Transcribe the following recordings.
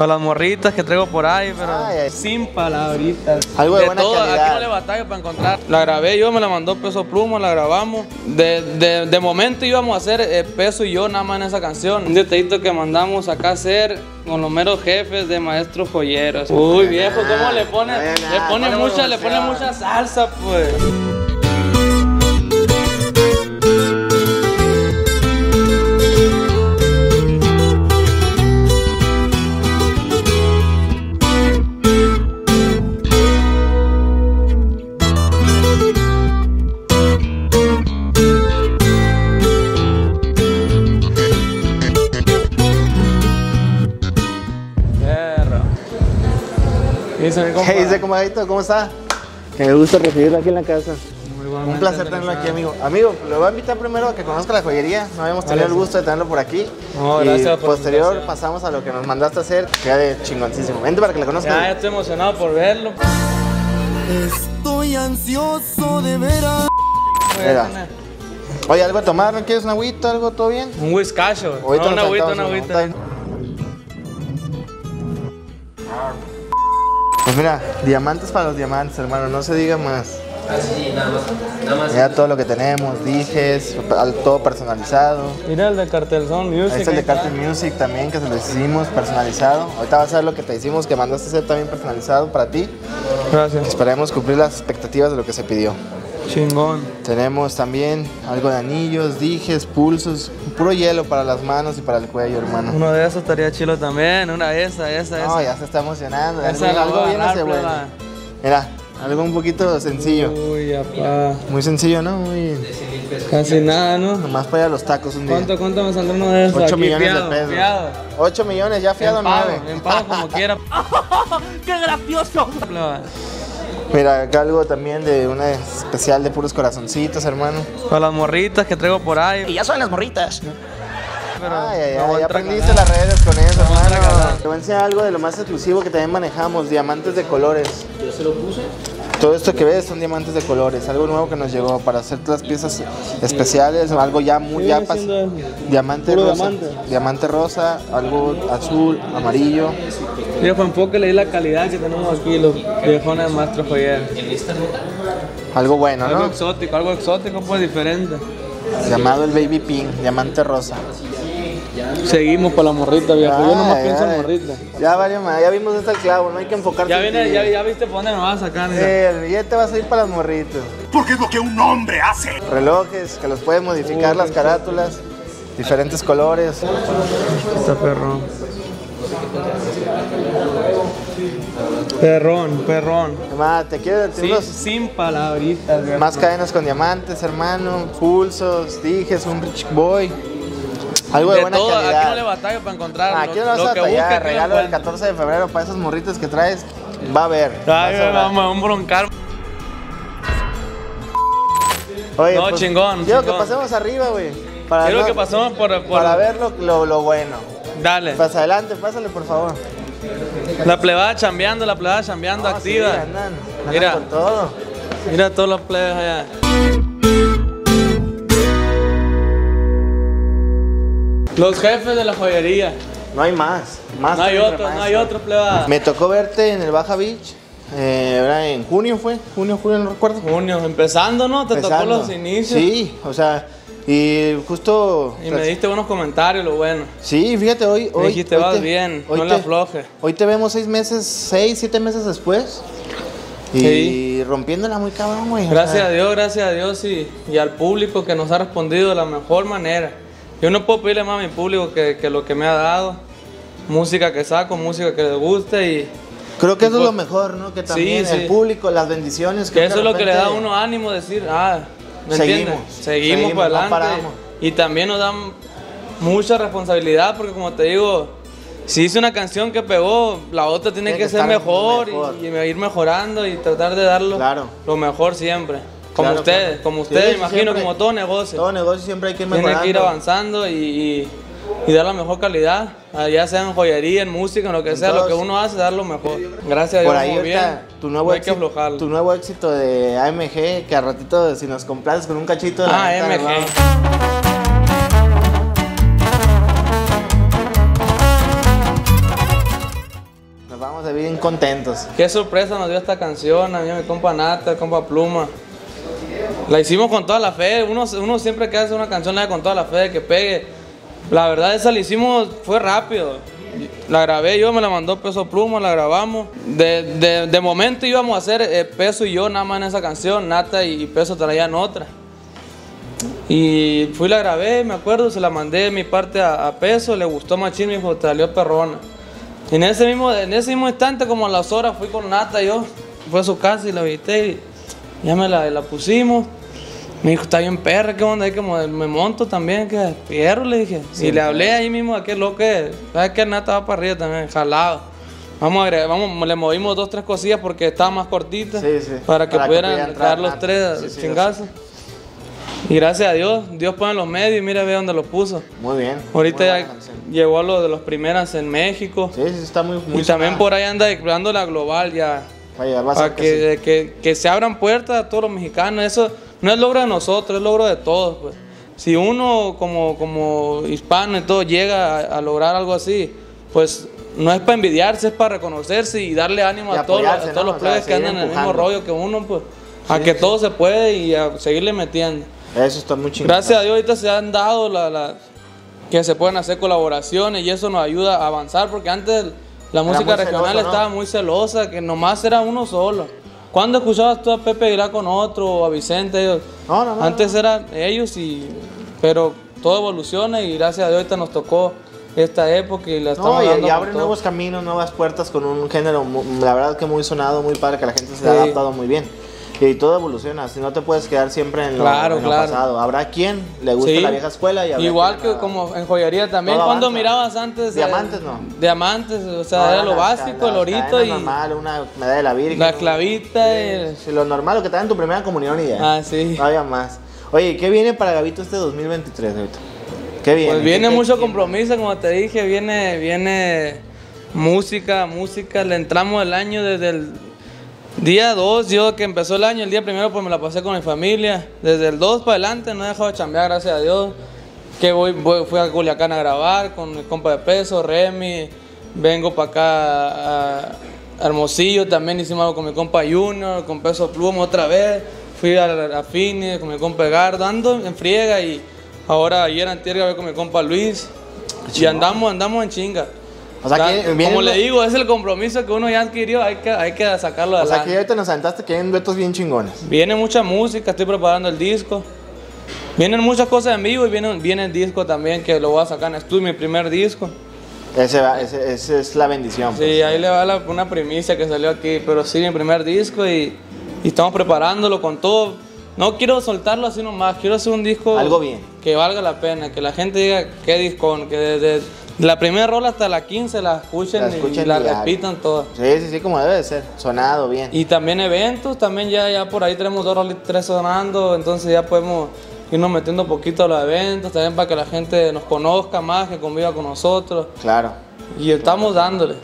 Para las morritas que traigo por ahí, pero Ay, sin palabritas. Algo de buena todo, calidad. Aquí no le batallo para encontrar. La grabé yo, me la mandó Peso Pluma, la grabamos. De, de, de momento íbamos a hacer eh, Peso y yo nada más en esa canción. Un detallito que mandamos acá a hacer con los meros jefes de maestros joyeros. Uy, viejo, ¿cómo le pone? Le pone mucha, le pone mucha salsa, pues. ¿Cómo está? Que me gusta recibirlo aquí en la casa. Muy Un igualmente, placer tenerlo aquí, amigo. Amigo, lo voy a invitar primero a que conozca la joyería. No habíamos tenido el gusto de tenerlo por aquí. No, y gracias por la posterior pasamos a lo que nos mandaste a hacer. Queda de chingoncísimo. Vente para que la Ya, ya conozcan. estoy emocionado por verlo. Estoy ansioso de veras. Mira. Oye, ¿algo a tomar? ¿No quieres una agüita? ¿Algo? ¿Todo bien? Un whiskacho. Ahorita No, una agüita, una agüita. Pues mira, diamantes para los diamantes, hermano. No se diga más. Mira todo lo que tenemos, dijes, todo personalizado. Mira el de Cartel Son Music. Ahí está el de. Cartel Music también, que se lo hicimos personalizado. Ahorita vas a ver lo que te hicimos, que mandaste hacer también personalizado para ti. Gracias. Esperemos cumplir las expectativas de lo que se pidió. Chingón. Tenemos también algo de anillos, dijes, pulsos, puro hielo para las manos y para el cuello, hermano. Uno de esos estaría chilo también. Una esa, esa, esa. No, ya se está emocionando. Esa algo algo bien hace bueno. Mira, algo un poquito sencillo. Uy, apá. Muy sencillo, ¿no? Muy... Casi nada, ¿no? Nomás para ir a los tacos un día. ¿Cuánto, cuánto me saldrá uno de esos? 8 Aquí, millones fiado, de pesos. Fiado. 8 millones, ya fiado en pago, 9. en pago como quiera. ¡Qué gracioso! Mira, acá algo también de una especial de puros corazoncitos, hermano. Para las morritas que traigo por ahí. Y ya son las morritas. Pero Ay, ay, ay, ya aprendiste las redes con eso, hermano. Te voy a enseñar algo de lo más exclusivo que también manejamos, diamantes de colores. ¿Yo se lo puse? Todo esto que ves son diamantes de colores, algo nuevo que nos llegó para hacer las piezas especiales, algo ya muy ya diamante rosa, diamante. diamante rosa, algo azul, amarillo. Viejo, enfóquele ahí la calidad que tenemos aquí, los viejones de maestro joyeros. Algo bueno, Algo ¿no? exótico, algo exótico, pues diferente. Llamado el baby pink, diamante rosa. Seguimos por la morrita, viejo. Yo nomás Ay, pienso en morrita. Ya valió más, ya vimos hasta el clavo, no hay que enfocarse Ya, en viene, ya, ya viste por dónde me vas a sacar. Eh, el billete va a salir para las morritos. Porque es lo que un hombre hace. Relojes que los puedes modificar, las carátulas, diferentes colores. Está perrón. Perrón, perrón. Además, te quiero decir Sí, unos sin palabritas, más cadenas con diamantes, hermano, pulsos, dijes, un rich boy. Algo de, de buena todo, calidad. aquí no le batallo para encontrar. Aquí lo, no vas lo a que aquí lo regalo del encuentro. 14 de febrero para esos morritos que traes, va a haber. Ay, a un broncar. Oye, No, pues, chingón, Quiero que pasemos arriba, güey. Quiero no- que pasemos por, por- para ver lo, lo, lo bueno. Dale. Pasa adelante, pásale por favor. La plebada chambeando, la plebada chambeando, No, sí, activa. andan, andan Mira. con todo. Mira todos los plebes allá. Los jefes de la joyería. No hay más. más No hay otro, no hay otro plebada. Me tocó verte en el Baja Beach. Eh, era en junio fue, junio, julio, no recuerdo. Junio, empezando, ¿no? Te Empezando. tocó los inicios. Sí, o sea, y justo. Y me diste buenos comentarios, lo bueno. Sí, fíjate, hoy. Me hoy dijiste, hoy vas te- bien, hoy no te- le aflojes. Hoy te vemos seis meses, seis, siete meses después. Y Sí. rompiéndola muy cabrón, güey. o Gracias sea, a Dios, gracias a Dios y, y al público que nos ha respondido de la mejor manera. Yo no puedo pedirle más a mi público que, que lo que me ha dado. Música que saco, música que les guste y Creo que eso es pues- lo mejor, ¿no? Que también sí. el público, las bendiciones. que eso es lo que le da a uno ánimo decir, ah, ¿me Seguimos, entiendes? Seguimos, seguimos, para adelante. y también nos dan mucha responsabilidad porque como te digo, si hice una canción que pegó, la otra tiene, Tiene que, que ser mejor, y- ir mejorando y tratar de darlo Claro. lo mejor siempre. Como Claro, ustedes, claro. como ustedes, sí, imagino, siempre. como todo negocio. Todo negocio siempre hay que ir Tiene mejorando. que ir avanzando y, y- y dar la mejor calidad, ah, ya sea en joyería, en música, en lo que En sea, lo que uno hace, dar lo mejor. Gracias a Dios, Por ahí ahorita, bien. tu nuevo, no hay que éxito, aflojarlo. tu nuevo éxito de AMG, que a ratito si nos complaces con un cachito de la Ah, neta, MG. vamos. Vamos a bien contentos. Qué sorpresa nos dio esta canción, a mí, a mi compa Nata, compa Pluma. La hicimos con toda la fe, uno, uno siempre que hace una canción la con toda la fe de que pegue. La verdad esa la hicimos, fue rápido. La grabé yo, me la mandó Peso Pluma, la grabamos. De, de- de momento íbamos a hacer eh, Peso y yo nada más en esa canción, Nata y, Peso traían otra. Y fui la grabé, me acuerdo, se la mandé mi parte a, Peso, le gustó machín, me dijo, salió perrona. Y en ese mismo, en ese mismo instante, como a las horas, fui con Nata yo, fue a su casa y la visité y ya me la, la pusimos. Me dijo, está bien perra, ¿qué onda? Y como me monto también, que fierro, le dije. y le hablé ahí mismo a aquel loco que, ¿sabes qué? Nata va para arriba también, jalado. Vamos a agregar, vamos, le movimos dos, tres cosillas porque estaba más cortita. Sí, sí. Para que Para que pudieran pudiera entrar dar los tres chingazos. Y gracias a Dios, Dios pone los medios y mira, ve dónde lo puso. Muy bien. Ahorita ya llegó a lo de los primeras en México. Sí, sí, está muy, muy y también por ahí anda explorando la global ya. Para que que, que, que se abran puertas a todos los mexicanos. Eso no es logro de nosotros, es logro de todos. Pues. Si uno como, como hispano y todo llega a, a lograr algo así, pues no es para envidiarse, es para reconocerse y darle ánimo Y a todos, a todos ¿no? los O sea, plebes que andan en el mismo rollo que uno, pues. A que todo se puede y a seguirle metiendo. Eso está muy chingón. Gracias a Dios ahorita se han dado la, la- que se pueden hacer colaboraciones y eso nos ayuda a avanzar porque antes la música regional celoso, ¿no? estaba muy celosa, que nomás era uno solo. ¿Cuándo escuchabas tú a Pepe Aguilar con otro o a Vicente? Ellos? No, no, no, Antes eran ellos y... Pero todo evoluciona y gracias a Dios ahorita nos tocó esta época y la estamos No, y, dando y con abre todo. nuevos caminos, nuevas puertas con un género, la verdad que muy sonado, muy padre, que la gente se Sí. ha adaptado muy bien. Y todo evoluciona, si no te puedes quedar siempre en lo, Claro, en lo claro. pasado. Habrá quien le guste Sí. la vieja escuela y habrá Igual que como en joyería también, cuando mirabas antes... eh, Diamantes, no. Diamantes, o sea, No, era lo básico, el orito y normal, una medalla de la Virgen. la un- clavita y... Sí, lo normal, lo que te dan en tu primera comunión y ya. Ah, sí. No había más. Oye, ¿qué viene para Gavito este 2023, Gavito? ¿Qué viene? Pues viene ¿Qué- mucho qué- compromiso, como te dije, viene, viene música, música. Le entramos el año desde el día 2, yo que empezó el año, el día primero pues me la pasé con mi familia. Desde el 2 para adelante no he dejado de chambear, gracias a Dios. Que voy, voy- fui a Culiacán a grabar con mi compa de peso, Remy. Vengo para acá a, Hermosillo, también hicimos algo con mi compa Junior, con peso pluma otra vez. Fui a, a Fini con mi compa Gardo, ando en friega y ahora ayer antier grabé con mi compa Luis. Y andamos, andamos en chinga. O sea, Da- que viene como le digo, es el compromiso que uno ya adquirió, hay que, hay que sacarlo O sea, adelante. que ahorita nos aventaste que vienen duetos bien chingones. Viene mucha música, estoy preparando el disco. Vienen muchas cosas en vivo y viene, viene el disco también que lo voy a sacar en estudio, mi primer disco. Ese, va- ese, ese es la bendición. pues. Sí, ahí le va la- una primicia que salió aquí, pero sí, mi primer disco y, y estamos preparándolo con todo. No quiero soltarlo así nomás, quiero hacer un disco Algo bien. que valga la pena, que la gente diga qué discón, que desde la primera rola hasta la 15 la escuchen, La y- escuchen y la diario. repitan todas. Sí, sí, sí, como debe de ser. Sonado bien. Y también eventos, también ya, ya por ahí tenemos dos rolitas, tres sonando, entonces ya podemos irnos metiendo poquito a los eventos, también para que la gente nos conozca más, que conviva con nosotros. Claro. Y estamos dándole.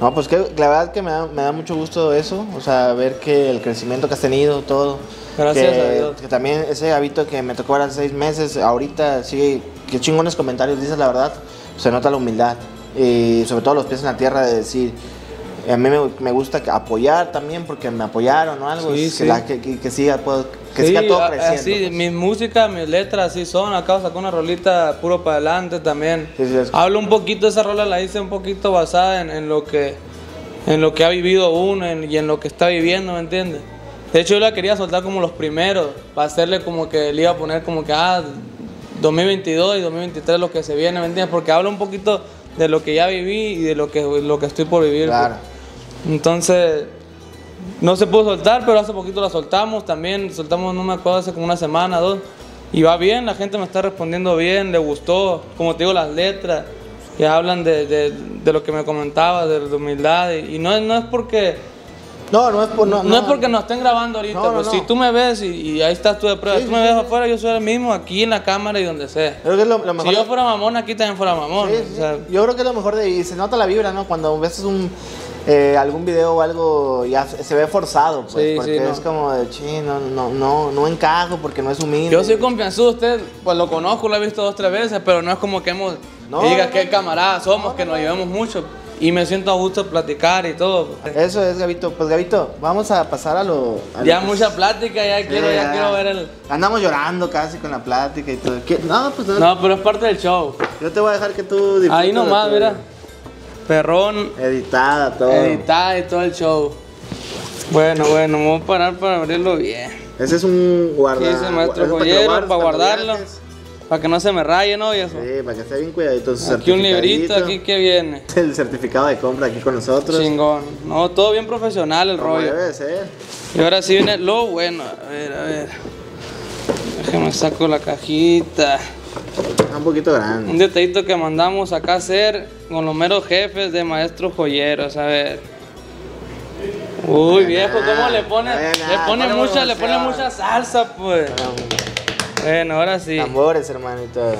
No, pues que la verdad que me da, me da mucho gusto eso, o sea, ver que el crecimiento que has tenido, todo. Gracias que, a Dios. Que también ese hábito que me tocó hace seis meses, ahorita sigue, qué chingones comentarios dices, la verdad, se nota la humildad. Y sobre todo los pies en la tierra de decir, a mí me, me gusta apoyar también porque me apoyaron o algo, Sí, que, sí. la- que, que- que siga, puedo- que Sí, siga todo creciendo. así, pues. mi música, mis letras así son. Acabo de sacar una rolita puro para adelante también. Sí, sí, Hablo un poquito, esa rola la hice un poquito basada en, en lo que en lo que ha vivido uno en- y en lo que está viviendo, ¿me entiendes? De hecho, yo la quería soltar como los primeros, para hacerle como que le iba a poner como que, ah, 2022 y 2023 lo que se viene, ¿me entiendes? Porque habla un poquito de lo que ya viví y de lo que, lo que estoy por vivir. Claro. pues. Entonces, no se pudo soltar, pero hace poquito la soltamos también. Soltamos, no me acuerdo, hace como una semana, dos. Y va bien, la gente me está respondiendo bien, le gustó. Como te digo, las letras que hablan de, de- de lo que me comentaba, de la humildad. Y, y no, no es porque No, no es por... No, no, es porque nos estén grabando ahorita. No, pues si tú me ves y, y ahí estás tú de prueba, Sí, tú sí, me ves sí. afuera, yo soy el mismo, aquí en la cámara y donde sea. Creo que es lo, lo mejor... Si yo fuera mamón, aquí también fuera mamón. Sí, o sea, Yo creo que es lo mejor de y se nota la vibra, ¿no? Cuando ves un eh, algún video o algo ya se ve forzado, pues, Sí, porque es como de, "Chin, no, no, no, no encajo porque no es humilde. Yo soy confianzudo, usted pues lo conozco, lo he visto dos tres veces, pero no es como que hemos que diga qué camaradas somos, que nos llevamos mucho. Y me siento a gusto platicar y todo. Eso es, Gabito. Pues, Gabito, vamos a pasar a lo. a Ya mucha plática, ya Sí, quiero, ya quiero ver el... Andamos llorando casi con la plática y todo. ¿Qué? No, pues no. No, pero es parte del show. Yo te voy a dejar que tú Ahí nomás, mira. Perrón, Editada, todo. editada y todo el show. Bueno, bueno, voy a parar para abrirlo bien. Ese es un guarda. Aquí dice maestro para joyero, para guardarlo. Para que no se me raye, ¿no? Y eso. Sí, para que esté bien cuidadito. su Aquí un librito, aquí que viene. El certificado de compra aquí con nosotros. Chingón. No, todo bien profesional el Como rollo. debe de ser. Y ahora sí viene lo bueno. A ver, a ver. Déjame saco la cajita. Está un poquito grande. Un detallito que mandamos acá a hacer con los meros jefes de maestros joyeros. A ver. Uy, viejo, ¿cómo le pone? Le pone mucha, le pone mucha salsa, pues. Bueno, ahora sí. Tambores, hermanito.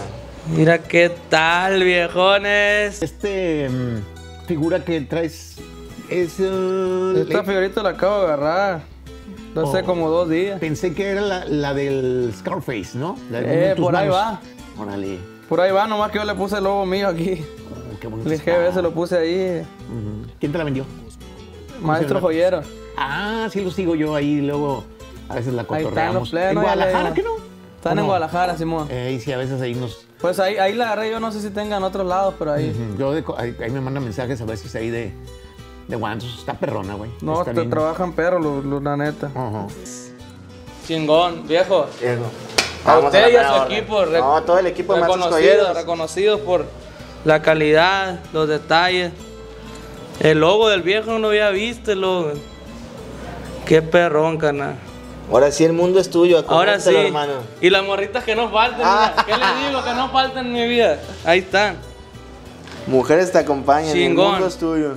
Mira qué tal, viejones. Este mm, figura que traes es. eh, Esta le- figurita la acabo de agarrar. Hace Oh. como dos días. pensé que era la, la del Scarface, ¿no? La de Eh, tus por ahí manos. Órale. Por ahí va, nomás que yo le puse el logo mío aquí. Oh, qué bonito. Está. Se lo puse ahí. Ujú. ¿Quién te la vendió? Maestro joyero. Ah, sí lo sigo yo ahí, luego a veces la Ahí están cotorreamos. los plenos, ¿En ya le Guadalajara digo. qué no? Están ¿O en? Guadalajara, Simón. Eh, sí, a veces ahí nos... Pues ahí, ahí la agarré, yo no sé si tengan otros lados, pero ahí. Yo de co- ahí, ahí me mandan mensajes a veces ahí de, de Guantos. Está perrona, güey. No, Está te bien. trabajan perros, los, los- la neta. Ajá. Chingón, viejo. Diego. A usted y a su orden. equipo. No, todo el equipo de maestros reconocidos, joyeros. reconocidos por la calidad, los detalles. El logo del viejo no lo había visto, el logo. Qué perrón, carnal. Ahora sí, el mundo es tuyo. Ahora sí. hermano. Y las morritas que no falten, Ah. mira. ¿Qué les digo? Que no falten en mi vida. Ahí están. Mujeres te acompañan. Chingón. El mundo es tuyo.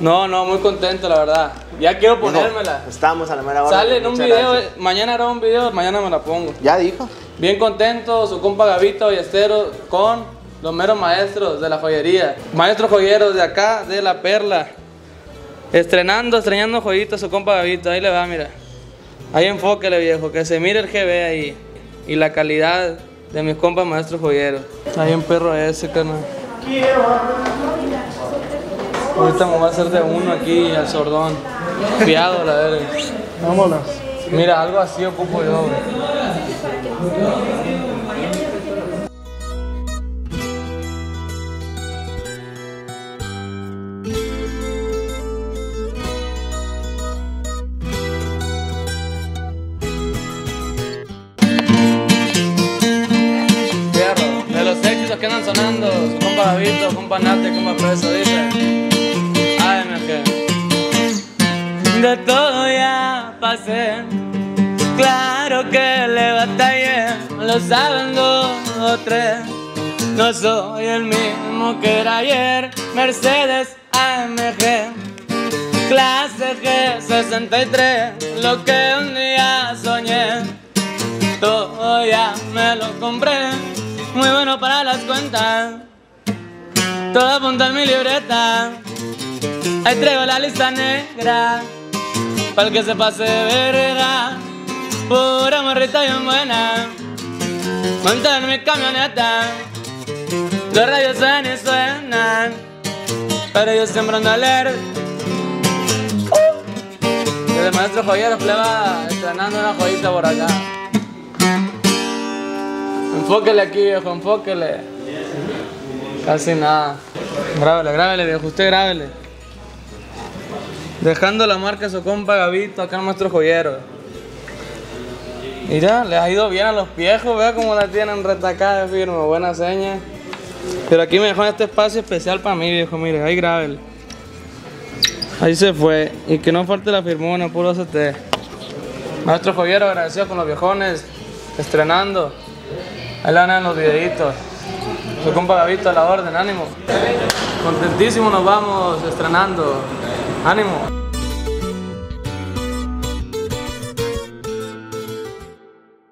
No, no, muy contento, la verdad. Ya quiero ponérmela. Estamos a la mera hora. Sale en un video, gracias. eh, mañana hará un video, mañana me la pongo. Ya dijo. Bien contento, su compa Gavito Ballesteros con los meros maestros de la joyería. Maestros joyeros de acá, de La Perla. Estrenando, estrenando joyitas su compa Gavito. Ahí le va, mira. Ahí enfóquele, viejo, que se mire el GB ahí. Y la calidad de mis compas maestros joyeros. Ahí en perro ese, carnal. Ahorita me voy a hacer de uno aquí al sordón. Fiado, la verga. Vámonos. Mira, algo así ocupo yo, güey. Gavito, compa Nate, compa Preso, dice. Ay. De todo ya pasé, claro que le batallé, lo saben dos o tres. No soy el mismo que era ayer, Mercedes AMG. Clase G63, lo que un día soñé. Todo ya me lo compré, muy bueno para las cuentas. Todo apunta en mi libreta, ahí traigo la lista negra, para el que se pase verga. Pura morrita bien buena, monta en mi camioneta. Los radios suenan y suenan, pero yo siempre ando alerta. Desde Maestro Joyero Pleba estrenando una joyita por acá. Enfóquele aquí, viejo, enfóquele. Casi nada. Grábele, grábele, viejo, usted grábele. Dejando la marca su compa Gavito acá en Maestro Joyero. Mira, les ha ido bien a los viejos, vea cómo la tienen retacada firme, buena seña. Pero aquí me dejó este espacio especial para mí, viejo, mire, ahí grábele. Ahí se fue. Y que no falte la firmona, puro CT. Maestro Joyero, agradecido con los viejones, estrenando. Ahí le van a dar los videitos. Su compa Gavito a la orden, ánimo. Contentísimo nos vamos estrenando. Ánimo.